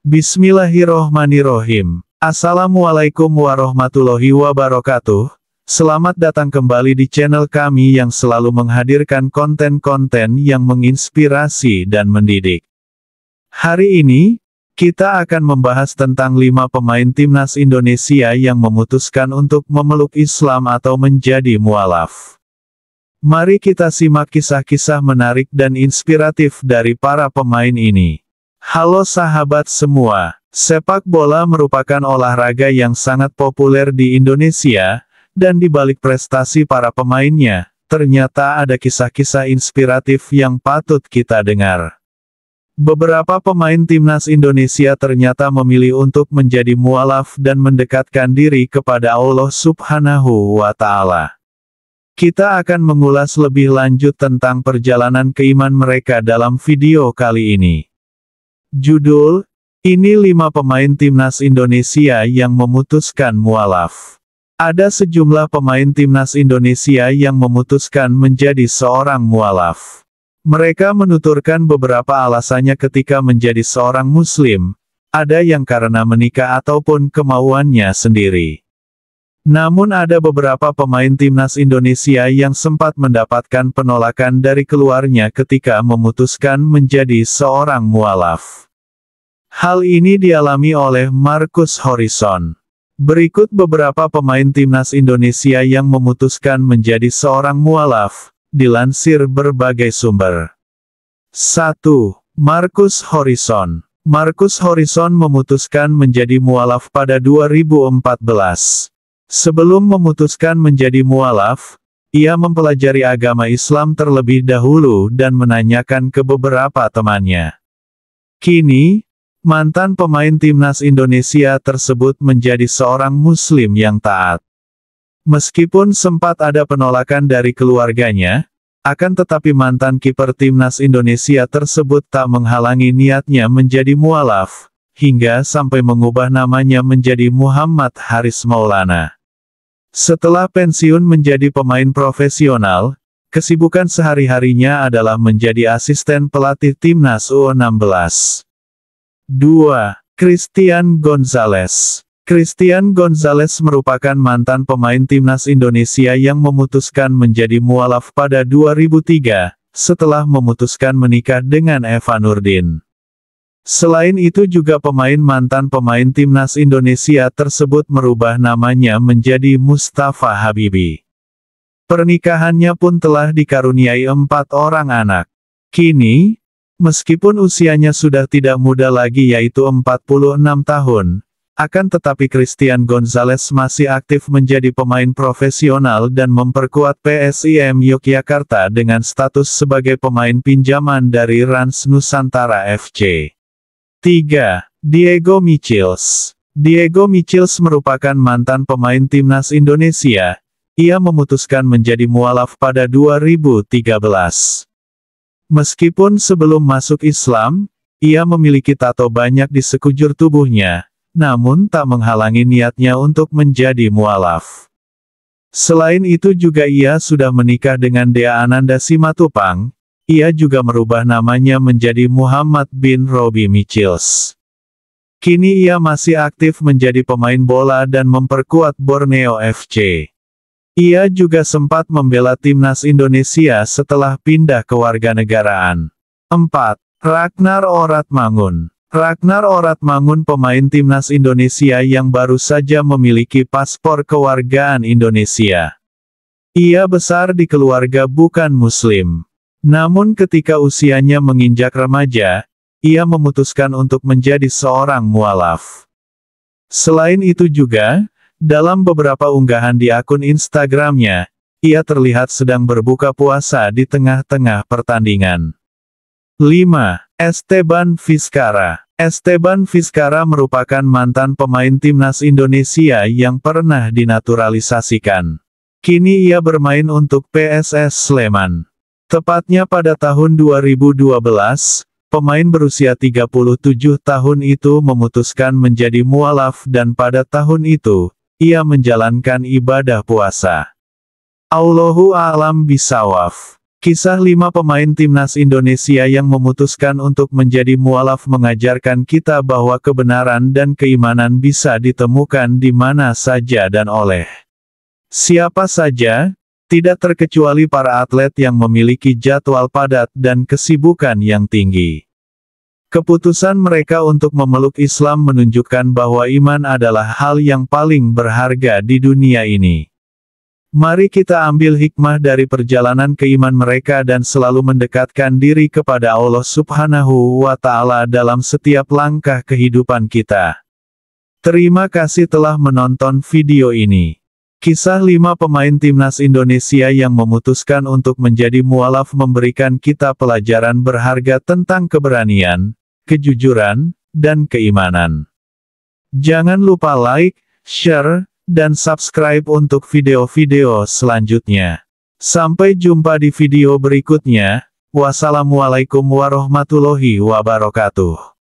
Bismillahirrohmanirrohim. Assalamualaikum warahmatullahi wabarakatuh. Selamat datang kembali di channel kami yang selalu menghadirkan konten-konten yang menginspirasi dan mendidik. Hari ini, kita akan membahas tentang lima pemain timnas Indonesia yang memutuskan untuk memeluk Islam atau menjadi mualaf. Mari kita simak kisah-kisah menarik dan inspiratif dari para pemain ini. Halo sahabat semua, sepak bola merupakan olahraga yang sangat populer di Indonesia, dan di balik prestasi para pemainnya, ternyata ada kisah-kisah inspiratif yang patut kita dengar. Beberapa pemain timnas Indonesia ternyata memilih untuk menjadi mualaf dan mendekatkan diri kepada Allah Subhanahu wa Ta'ala. Kita akan mengulas lebih lanjut tentang perjalanan keiman mereka dalam video kali ini. Judul, ini lima pemain timnas Indonesia yang memutuskan mualaf. Ada sejumlah pemain timnas Indonesia yang memutuskan menjadi seorang mualaf. Mereka menuturkan beberapa alasannya ketika menjadi seorang muslim, ada yang karena menikah ataupun kemauannya sendiri. Namun ada beberapa pemain timnas Indonesia yang sempat mendapatkan penolakan dari keluarnya ketika memutuskan menjadi seorang mualaf. Hal ini dialami oleh Marcus Horizon. Berikut beberapa pemain timnas Indonesia yang memutuskan menjadi seorang mualaf, dilansir berbagai sumber. 1. Marcus Horizon Marcus Horizon memutuskan menjadi mualaf pada 2014. Sebelum memutuskan menjadi mualaf, ia mempelajari agama Islam terlebih dahulu dan menanyakan ke beberapa temannya. Kini, mantan pemain timnas Indonesia tersebut menjadi seorang muslim yang taat. Meskipun sempat ada penolakan dari keluarganya, akan tetapi mantan kiper timnas Indonesia tersebut tak menghalangi niatnya menjadi mualaf, hingga sampai mengubah namanya menjadi Muhammad Haris Maulana. Setelah pensiun menjadi pemain profesional, kesibukan sehari-harinya adalah menjadi asisten pelatih timnas U16. 2. Christian Gonzalez Christian Gonzalez merupakan mantan pemain timnas Indonesia yang memutuskan menjadi mualaf pada 2003, setelah memutuskan menikah dengan Eva Nurdin. Selain itu juga pemain mantan pemain timnas Indonesia tersebut merubah namanya menjadi Mustafa Habibi. Pernikahannya pun telah dikaruniai empat orang anak. Kini, meskipun usianya sudah tidak muda lagi yaitu 46 tahun, akan tetapi Christian Gonzalez masih aktif menjadi pemain profesional dan memperkuat PSIM Yogyakarta dengan status sebagai pemain pinjaman dari Rans Nusantara FC. 3. Diego Michels Diego Michels merupakan mantan pemain timnas Indonesia. Ia memutuskan menjadi mualaf pada 2013. Meskipun sebelum masuk Islam, ia memiliki tato banyak di sekujur tubuhnya, namun tak menghalangi niatnya untuk menjadi mualaf. Selain itu juga ia sudah menikah dengan Dea Ananda Simatupang, ia juga merubah namanya menjadi Muhammad bin Robi Michels. Kini ia masih aktif menjadi pemain bola dan memperkuat Borneo FC. Ia juga sempat membela timnas Indonesia setelah pindah ke warga negaraan. 4. Ragnar Oratmangun Ragnar Oratmangun pemain timnas Indonesia yang baru saja memiliki paspor kewargaan Indonesia. Ia besar di keluarga bukan muslim. Namun ketika usianya menginjak remaja, ia memutuskan untuk menjadi seorang mualaf. Selain itu juga, dalam beberapa unggahan di akun Instagramnya, ia terlihat sedang berbuka puasa di tengah-tengah pertandingan. 5. Esteban Vizcara Esteban Vizcara merupakan mantan pemain timnas Indonesia yang pernah dinaturalisasikan. Kini ia bermain untuk PSS Sleman. Tepatnya pada tahun 2012, pemain berusia 37 tahun itu memutuskan menjadi mualaf dan pada tahun itu, ia menjalankan ibadah puasa. Allahu a'lam bisawaf. Kisah lima pemain timnas Indonesia yang memutuskan untuk menjadi mualaf mengajarkan kita bahwa kebenaran dan keimanan bisa ditemukan di mana saja dan oleh siapa saja, tidak terkecuali para atlet yang memiliki jadwal padat dan kesibukan yang tinggi. Keputusan mereka untuk memeluk Islam menunjukkan bahwa iman adalah hal yang paling berharga di dunia ini. Mari kita ambil hikmah dari perjalanan keiman mereka dan selalu mendekatkan diri kepada Allah Subhanahu wa Ta'ala dalam setiap langkah kehidupan kita. Terima kasih telah menonton video ini. Kisah lima pemain timnas Indonesia yang memutuskan untuk menjadi mualaf memberikan kita pelajaran berharga tentang keberanian, kejujuran, dan keimanan. Jangan lupa like, share, dan subscribe untuk video-video selanjutnya. Sampai jumpa di video berikutnya. Wassalamualaikum warahmatullahi wabarakatuh.